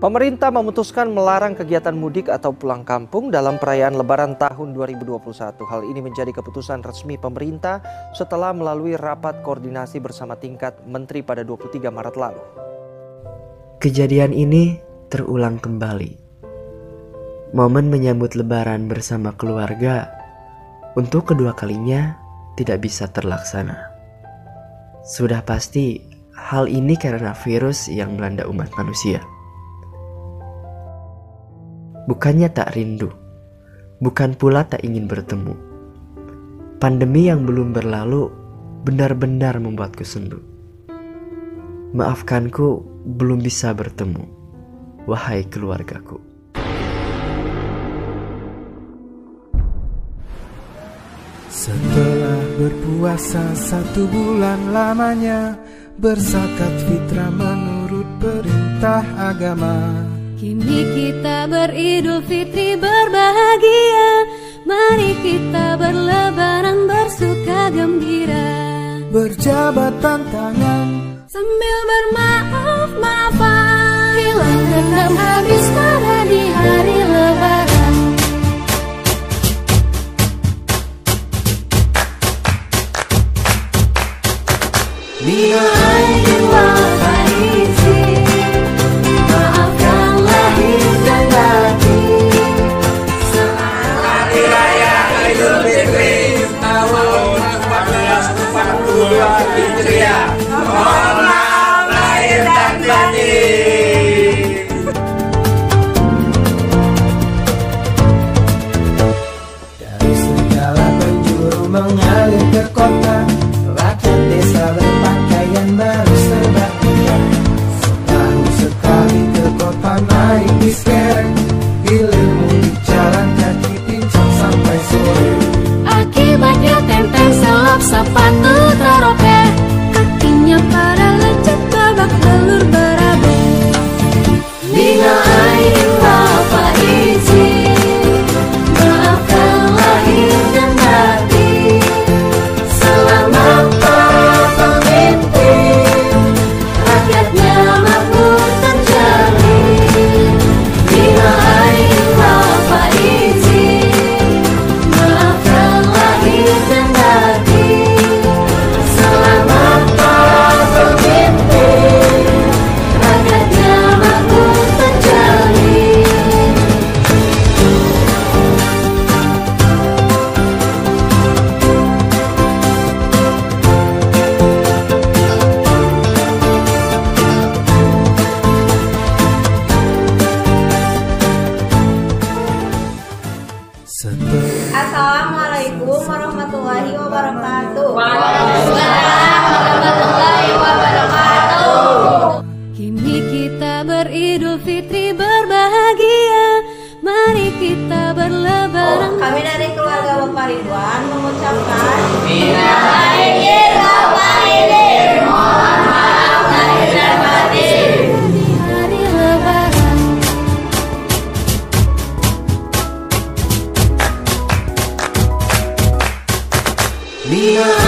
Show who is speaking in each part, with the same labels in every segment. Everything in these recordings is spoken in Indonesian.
Speaker 1: Pemerintah memutuskan melarang kegiatan mudik atau pulang kampung dalam perayaan Lebaran tahun 2021. Hal ini menjadi keputusan resmi pemerintah setelah melalui rapat koordinasi bersama tingkat menteri pada 23 Maret lalu.
Speaker 2: Kejadian ini terulang kembali. Momen menyambut Lebaran bersama keluarga untuk kedua kalinya tidak bisa terlaksana. Sudah pasti hal ini karena virus yang melanda umat manusia. Bukannya tak rindu, bukan pula tak ingin bertemu. Pandemi yang belum berlalu benar-benar membuatku sendu. Maafkanku belum bisa bertemu, wahai keluargaku.
Speaker 3: Setelah berpuasa satu bulan lamanya Bersakat fitrah menurut perintah agama
Speaker 4: Kini kita beridul fitri berbahagia. Mari kita berlebaran bersuka gembira.
Speaker 3: Berjabat tangan
Speaker 4: Sambil bermaaf-maafan Hilang dendam habis pada di hari lebaran. Bila
Speaker 3: Hallelujah.
Speaker 5: Assalamualaikum warahmatullahi wabarakatuh.
Speaker 4: Kini kita beridul fitri berbahagia. Mari kita berlebaran.
Speaker 5: Kami dari keluarga Bapak Ridwan mengucapkan
Speaker 4: di Bila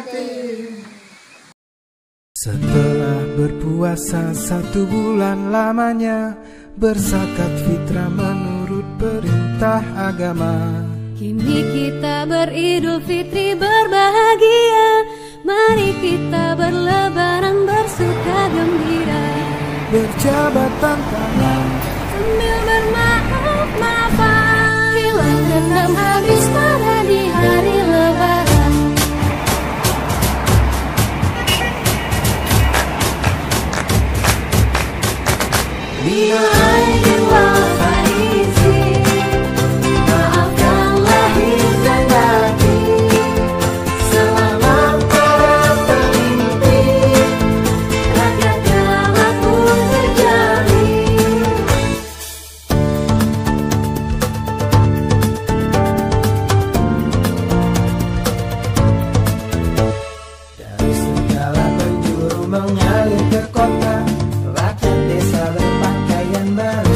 Speaker 4: batin.
Speaker 3: Setelah berpuasa satu bulan lamanya Bersakat fitrah menurut perintah agama.
Speaker 4: Kini kita beridul fitri berbahagia. Mari kita berlebaran bersuka gembira.
Speaker 3: Berjabat tangan
Speaker 4: Sambil man.